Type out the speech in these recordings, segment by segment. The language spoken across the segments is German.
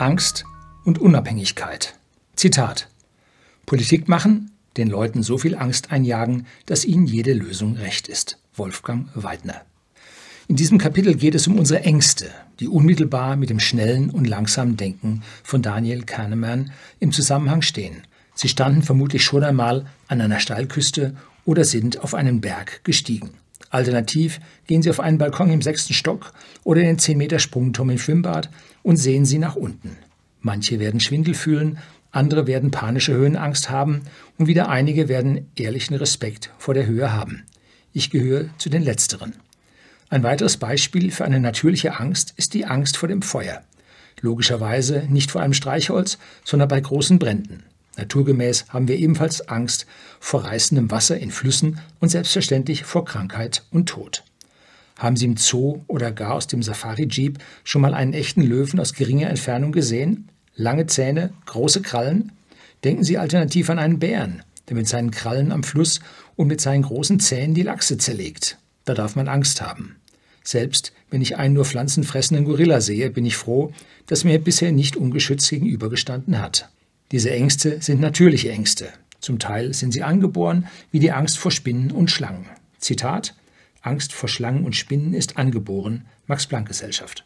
Angst und Unabhängigkeit. Zitat. Politik machen, den Leuten so viel Angst einjagen, dass ihnen jede Lösung recht ist. Wolfgang Weidner. In diesem Kapitel geht es um unsere Ängste, die unmittelbar mit dem schnellen und langsamen Denken von Daniel Kahnemann im Zusammenhang stehen. Sie standen vermutlich schon einmal an einer Steilküste oder sind auf einen Berg gestiegen. Alternativ gehen Sie auf einen Balkon im sechsten Stock oder in den 10 Meter Sprungturm im Schwimmbad und sehen Sie nach unten. Manche werden Schwindel fühlen, andere werden panische Höhenangst haben und wieder einige werden ehrlichen Respekt vor der Höhe haben. Ich gehöre zu den Letzteren. Ein weiteres Beispiel für eine natürliche Angst ist die Angst vor dem Feuer. Logischerweise nicht vor einem Streichholz, sondern bei großen Bränden. Naturgemäß haben wir ebenfalls Angst vor reißendem Wasser in Flüssen und selbstverständlich vor Krankheit und Tod. Haben Sie im Zoo oder gar aus dem Safari-Jeep schon mal einen echten Löwen aus geringer Entfernung gesehen? Lange Zähne, große Krallen? Denken Sie alternativ an einen Bären, der mit seinen Krallen am Fluss und mit seinen großen Zähnen die Lachse zerlegt. Da darf man Angst haben. Selbst wenn ich einen nur pflanzenfressenden Gorilla sehe, bin ich froh, dass mir bisher nicht ungeschützt gegenübergestanden hat. Diese Ängste sind natürliche Ängste. Zum Teil sind sie angeboren, wie die Angst vor Spinnen und Schlangen. Zitat: Angst vor Schlangen und Spinnen ist angeboren, Max-Planck-Gesellschaft.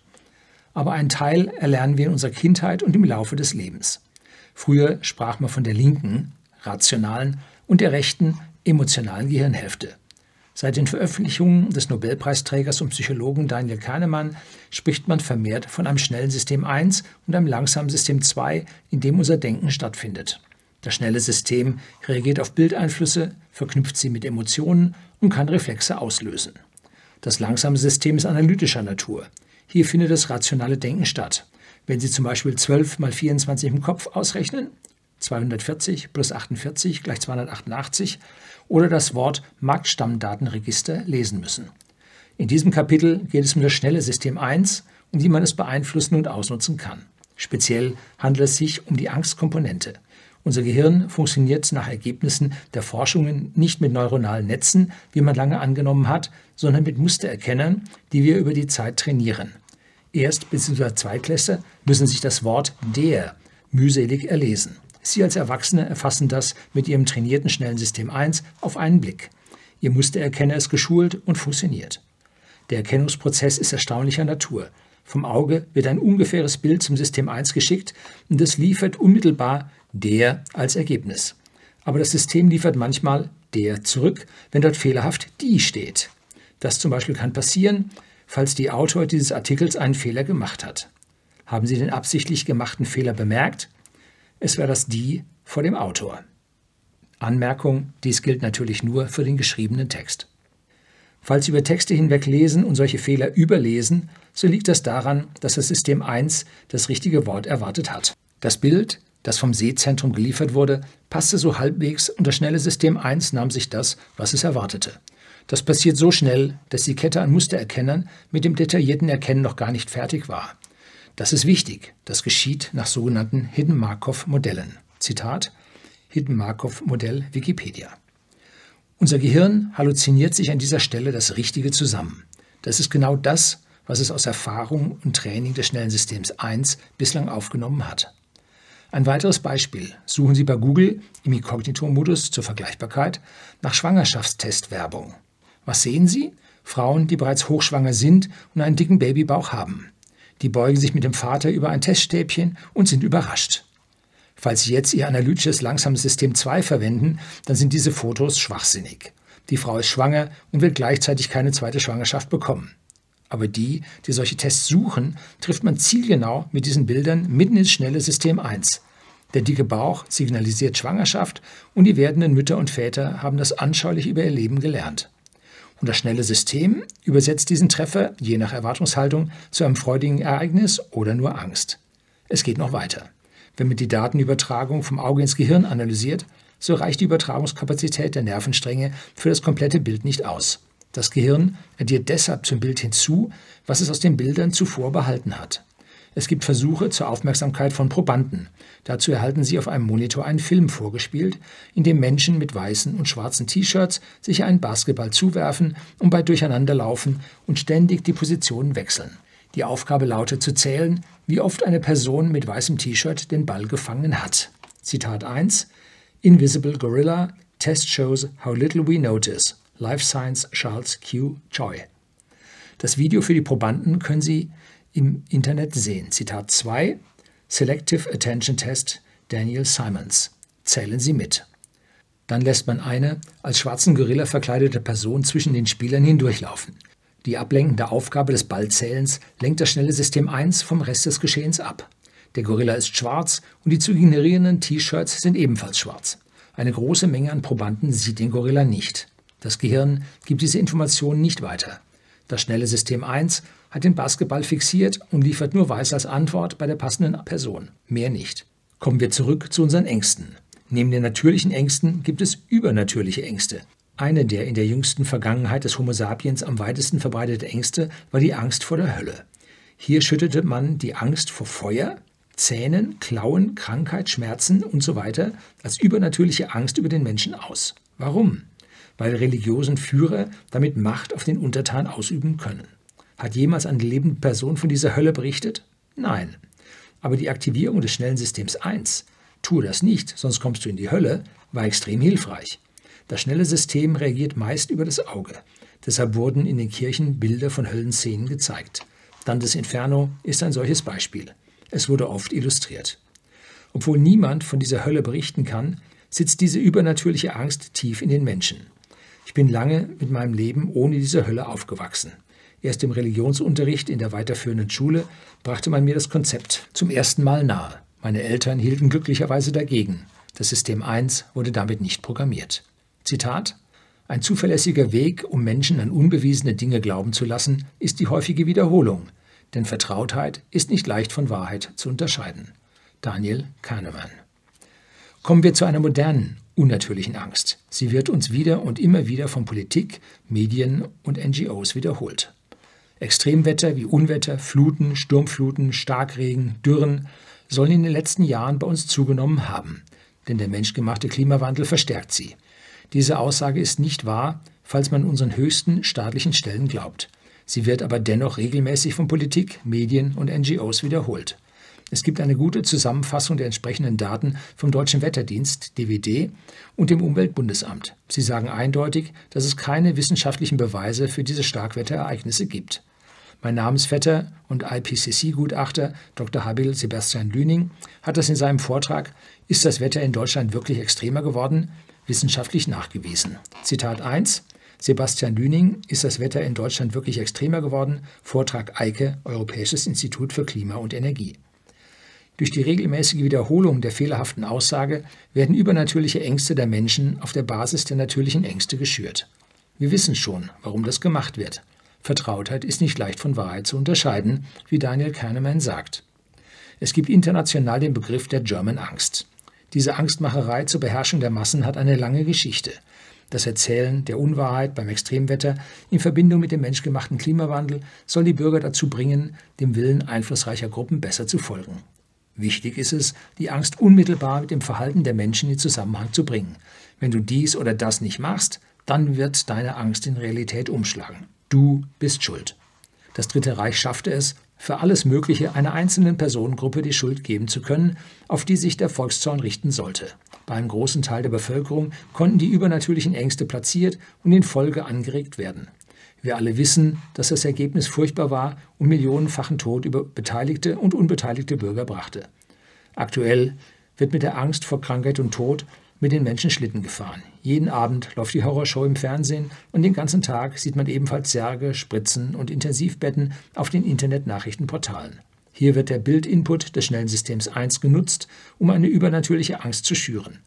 Aber einen Teil erlernen wir in unserer Kindheit und im Laufe des Lebens. Früher sprach man von der linken, rationalen und der rechten, emotionalen Gehirnhälfte. Seit den Veröffentlichungen des Nobelpreisträgers und Psychologen Daniel Kahnemann spricht man vermehrt von einem schnellen System 1 und einem langsamen System 2, in dem unser Denken stattfindet. Das schnelle System reagiert auf Bildeinflüsse, verknüpft sie mit Emotionen und kann Reflexe auslösen. Das langsame System ist analytischer Natur. Hier findet das rationale Denken statt. Wenn Sie zum Beispiel 12 mal 24 im Kopf ausrechnen, 240 plus 48 gleich 288 oder das Wort Marktstammdatenregister lesen müssen. In diesem Kapitel geht es um das schnelle System 1 und wie man es beeinflussen und ausnutzen kann. Speziell handelt es sich um die Angstkomponente. Unser Gehirn funktioniert nach Ergebnissen der Forschungen nicht mit neuronalen Netzen, wie man lange angenommen hat, sondern mit Mustererkennern, die wir über die Zeit trainieren. Erst- bzw. Zweitklässler müssen sich das Wort der mühselig erlesen. Sie als Erwachsene erfassen das mit Ihrem trainierten schnellen System 1 auf einen Blick. Ihr Mustererkenner ist geschult und funktioniert. Der Erkennungsprozess ist erstaunlicher Natur. Vom Auge wird ein ungefähres Bild zum System 1 geschickt und es liefert unmittelbar der als Ergebnis. Aber das System liefert manchmal der zurück, wenn dort fehlerhaft die steht. Das zum Beispiel kann passieren, falls die Autor dieses Artikels einen Fehler gemacht hat. Haben Sie den absichtlich gemachten Fehler bemerkt? Es wäre das die vor dem Autor. Anmerkung, dies gilt natürlich nur für den geschriebenen Text. Falls Sie über Texte hinweg lesen und solche Fehler überlesen, so liegt das daran, dass das System 1 das richtige Wort erwartet hat. Das Bild, das vom Seezentrum geliefert wurde, passte so halbwegs und das schnelle System 1 nahm sich das, was es erwartete. Das passiert so schnell, dass die Kette an Mustererkennern mit dem detaillierten Erkennen noch gar nicht fertig war. Das ist wichtig. Das geschieht nach sogenannten Hidden Markov Modellen. Zitat Hidden Markov Modell Wikipedia. Unser Gehirn halluziniert sich an dieser Stelle das Richtige zusammen. Das ist genau das, was es aus Erfahrung und Training des schnellen Systems 1 bislang aufgenommen hat. Ein weiteres Beispiel. Suchen Sie bei Google im Inkognito-Modus zur Vergleichbarkeit nach Schwangerschaftstestwerbung. Was sehen Sie? Frauen, die bereits hochschwanger sind und einen dicken Babybauch haben. Die beugen sich mit dem Vater über ein Teststäbchen und sind überrascht. Falls Sie jetzt Ihr analytisches langsames System 2 verwenden, dann sind diese Fotos schwachsinnig. Die Frau ist schwanger und wird gleichzeitig keine zweite Schwangerschaft bekommen. Aber die, die solche Tests suchen, trifft man zielgenau mit diesen Bildern mitten ins schnelle System 1. Der dicke Bauch signalisiert Schwangerschaft und die werdenden Mütter und Väter haben das anschaulich über ihr Leben gelernt. Und das schnelle System übersetzt diesen Treffer, je nach Erwartungshaltung, zu einem freudigen Ereignis oder nur Angst. Es geht noch weiter. Wenn man die Datenübertragung vom Auge ins Gehirn analysiert, so reicht die Übertragungskapazität der Nervenstränge für das komplette Bild nicht aus. Das Gehirn addiert deshalb zum Bild hinzu, was es aus den Bildern zuvor behalten hat. Es gibt Versuche zur Aufmerksamkeit von Probanden. Dazu erhalten sie auf einem Monitor einen Film vorgespielt, in dem Menschen mit weißen und schwarzen T-Shirts sich einen Basketball zuwerfen und bei Durcheinanderlaufen und ständig die Positionen wechseln. Die Aufgabe lautet zu zählen, wie oft eine Person mit weißem T-Shirt den Ball gefangen hat. Zitat 1 Invisible Gorilla Test shows how little we notice. Life Science Charles Q. Choi. Das Video für die Probanden können Sie im Internet sehen. Zitat 2 Selective Attention Test Daniel Simons. Zählen Sie mit. Dann lässt man eine als schwarzen Gorilla verkleidete Person zwischen den Spielern hindurchlaufen. Die ablenkende Aufgabe des Ballzählens lenkt das schnelle System 1 vom Rest des Geschehens ab. Der Gorilla ist schwarz und die zu generierenden T-Shirts sind ebenfalls schwarz. Eine große Menge an Probanden sieht den Gorilla nicht. Das Gehirn gibt diese Informationen nicht weiter. Das schnelle System 1 hat den Basketball fixiert und liefert nur weiß als Antwort bei der passenden Person. Mehr nicht. Kommen wir zurück zu unseren Ängsten. Neben den natürlichen Ängsten gibt es übernatürliche Ängste. Eine der in der jüngsten Vergangenheit des Homo sapiens am weitesten verbreitete Ängste war die Angst vor der Hölle. Hier schüttete man die Angst vor Feuer, Zähnen, Klauen, Krankheit, Schmerzen usw. So als übernatürliche Angst über den Menschen aus. Warum? Weil religiösen Führer damit Macht auf den Untertan ausüben können. Hat jemals eine lebende Person von dieser Hölle berichtet? Nein. Aber die Aktivierung des schnellen Systems 1, tue das nicht, sonst kommst du in die Hölle, war extrem hilfreich. Das schnelle System reagiert meist über das Auge. Deshalb wurden in den Kirchen Bilder von Höllenszenen gezeigt. Dantes Inferno ist ein solches Beispiel. Es wurde oft illustriert. Obwohl niemand von dieser Hölle berichten kann, sitzt diese übernatürliche Angst tief in den Menschen. Ich bin lange mit meinem Leben ohne diese Hölle aufgewachsen. Erst im Religionsunterricht in der weiterführenden Schule brachte man mir das Konzept zum ersten Mal nahe. Meine Eltern hielten glücklicherweise dagegen. Das System 1 wurde damit nicht programmiert. Zitat Ein zuverlässiger Weg, um Menschen an unbewiesene Dinge glauben zu lassen, ist die häufige Wiederholung, denn Vertrautheit ist nicht leicht von Wahrheit zu unterscheiden. Daniel Kahnemann. Kommen wir zu einer modernen, unnatürlichen Angst. Sie wird uns wieder und immer wieder von Politik, Medien und NGOs wiederholt. Extremwetter wie Unwetter, Fluten, Sturmfluten, Starkregen, Dürren sollen in den letzten Jahren bei uns zugenommen haben, denn der menschgemachte Klimawandel verstärkt sie. Diese Aussage ist nicht wahr, falls man unseren höchsten staatlichen Stellen glaubt. Sie wird aber dennoch regelmäßig von Politik, Medien und NGOs wiederholt. Es gibt eine gute Zusammenfassung der entsprechenden Daten vom Deutschen Wetterdienst DWD und dem Umweltbundesamt. Sie sagen eindeutig, dass es keine wissenschaftlichen Beweise für diese Starkwetterereignisse gibt. Mein Namensvetter und IPCC-Gutachter Dr. Habil Sebastian Lüning hat das in seinem Vortrag Ist das Wetter in Deutschland wirklich extremer geworden? wissenschaftlich nachgewiesen. Zitat 1 Sebastian Lüning, ist das Wetter in Deutschland wirklich extremer geworden? Vortrag Eike, Europäisches Institut für Klima und Energie. Durch die regelmäßige Wiederholung der fehlerhaften Aussage werden übernatürliche Ängste der Menschen auf der Basis der natürlichen Ängste geschürt. Wir wissen schon, warum das gemacht wird. Vertrautheit ist nicht leicht von Wahrheit zu unterscheiden, wie Daniel Kahneman sagt. Es gibt international den Begriff der German Angst. Diese Angstmacherei zur Beherrschung der Massen hat eine lange Geschichte. Das Erzählen der Unwahrheit beim Extremwetter in Verbindung mit dem menschgemachten Klimawandel soll die Bürger dazu bringen, dem Willen einflussreicher Gruppen besser zu folgen. Wichtig ist es, die Angst unmittelbar mit dem Verhalten der Menschen in Zusammenhang zu bringen. Wenn du dies oder das nicht machst, dann wird deine Angst in Realität umschlagen. Du bist schuld. Das Dritte Reich schaffte es, für alles Mögliche einer einzelnen Personengruppe die Schuld geben zu können, auf die sich der Volkszorn richten sollte. Bei einem großen Teil der Bevölkerung konnten die übernatürlichen Ängste platziert und in Folge angeregt werden. Wir alle wissen, dass das Ergebnis furchtbar war und millionenfachen Tod über beteiligte und unbeteiligte Bürger brachte. Aktuell wird mit der Angst vor Krankheit und Tod mit den Menschen Schlitten gefahren. Jeden Abend läuft die Horrorshow im Fernsehen und den ganzen Tag sieht man ebenfalls Särge, Spritzen und Intensivbetten auf den Internetnachrichtenportalen. Hier wird der Bildinput des schnellen Systems 1 genutzt, um eine übernatürliche Angst zu schüren.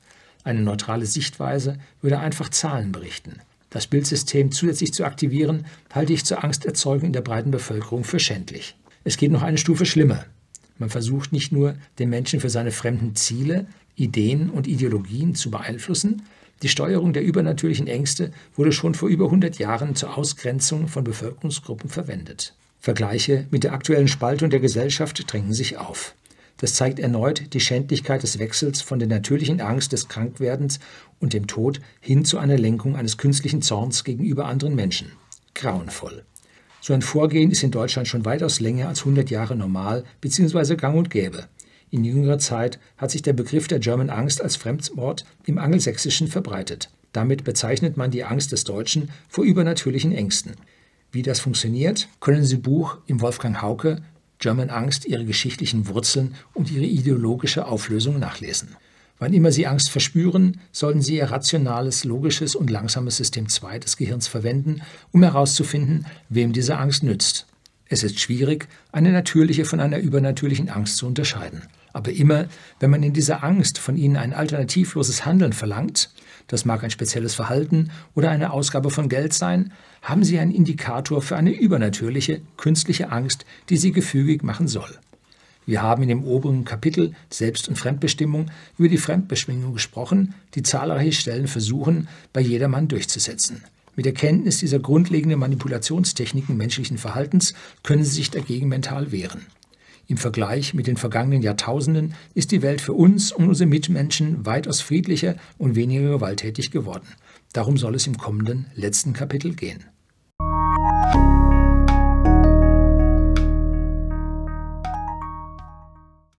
Eine neutrale Sichtweise würde einfach Zahlen berichten. Das Bildsystem zusätzlich zu aktivieren, halte ich zur Angsterzeugung in der breiten Bevölkerung für schändlich. Es geht noch eine Stufe schlimmer. Man versucht nicht nur, den Menschen für seine fremden Ziele, Ideen und Ideologien zu beeinflussen. Die Steuerung der übernatürlichen Ängste wurde schon vor über 100 Jahren zur Ausgrenzung von Bevölkerungsgruppen verwendet. Vergleiche mit der aktuellen Spaltung der Gesellschaft drängen sich auf. Das zeigt erneut die Schändlichkeit des Wechsels von der natürlichen Angst des Krankwerdens und dem Tod hin zu einer Lenkung eines künstlichen Zorns gegenüber anderen Menschen. Grauenvoll. So ein Vorgehen ist in Deutschland schon weitaus länger als 100 Jahre normal bzw. gang und gäbe. In jüngerer Zeit hat sich der Begriff der German Angst als Fremdwort im Angelsächsischen verbreitet. Damit bezeichnet man die Angst des Deutschen vor übernatürlichen Ängsten. Wie das funktioniert, können Sie Buch im Wolfgang Hauke German Angst ihre geschichtlichen Wurzeln und ihre ideologische Auflösung nachlesen. Wann immer Sie Angst verspüren, sollten Sie Ihr rationales, logisches und langsames System 2 des Gehirns verwenden, um herauszufinden, wem diese Angst nützt. Es ist schwierig, eine natürliche von einer übernatürlichen Angst zu unterscheiden. Aber immer, wenn man in dieser Angst von Ihnen ein alternativloses Handeln verlangt, das mag ein spezielles Verhalten oder eine Ausgabe von Geld sein, haben Sie einen Indikator für eine übernatürliche, künstliche Angst, die Sie gefügig machen soll. Wir haben in dem oberen Kapitel Selbst- und Fremdbestimmung über die Fremdbestimmung gesprochen, die zahlreiche Stellen versuchen, bei jedermann durchzusetzen. Mit der Kenntnis dieser grundlegenden Manipulationstechniken menschlichen Verhaltens können sie sich dagegen mental wehren. Im Vergleich mit den vergangenen Jahrtausenden ist die Welt für uns und unsere Mitmenschen weitaus friedlicher und weniger gewalttätig geworden. Darum soll es im kommenden letzten Kapitel gehen.